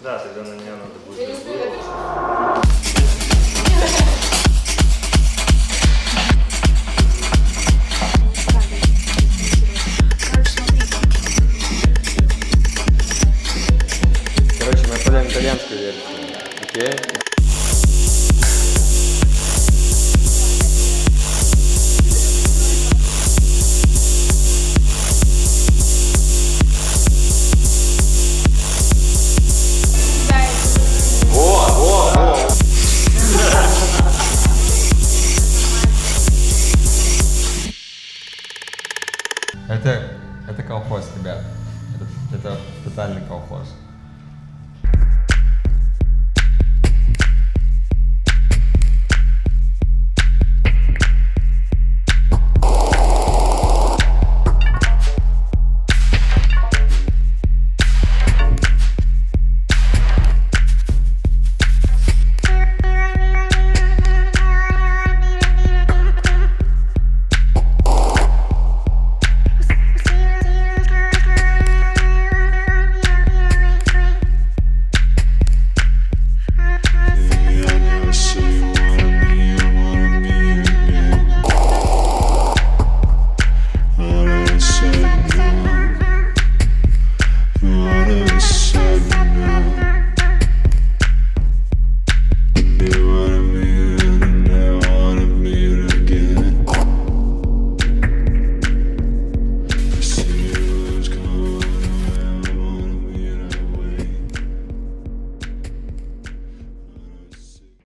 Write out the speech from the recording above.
Да, тогда на нее надо будет... Короче, мы оставляем итальянскую версию. Окей? Это, это колхоз, ребят. Это, это тотальный колхоз. wanna.